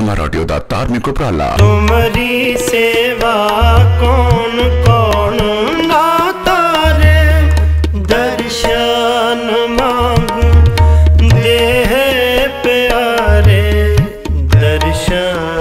भावना radio दा धार्मिक उपराला। तुम्हारी सेवा कौन कौन दाता रे? दर्शन मांग दे प्यारे। दर्शन